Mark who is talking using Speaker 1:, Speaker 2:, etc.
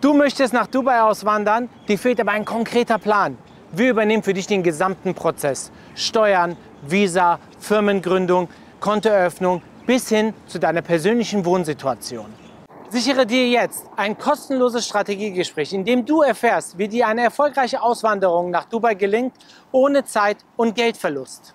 Speaker 1: Du möchtest nach Dubai auswandern, dir fehlt aber ein konkreter Plan. Wir übernehmen für dich den gesamten Prozess. Steuern, Visa, Firmengründung, Kontoeröffnung bis hin zu deiner persönlichen Wohnsituation. Sichere dir jetzt ein kostenloses Strategiegespräch, in dem du erfährst, wie dir eine erfolgreiche Auswanderung nach Dubai gelingt, ohne Zeit und Geldverlust.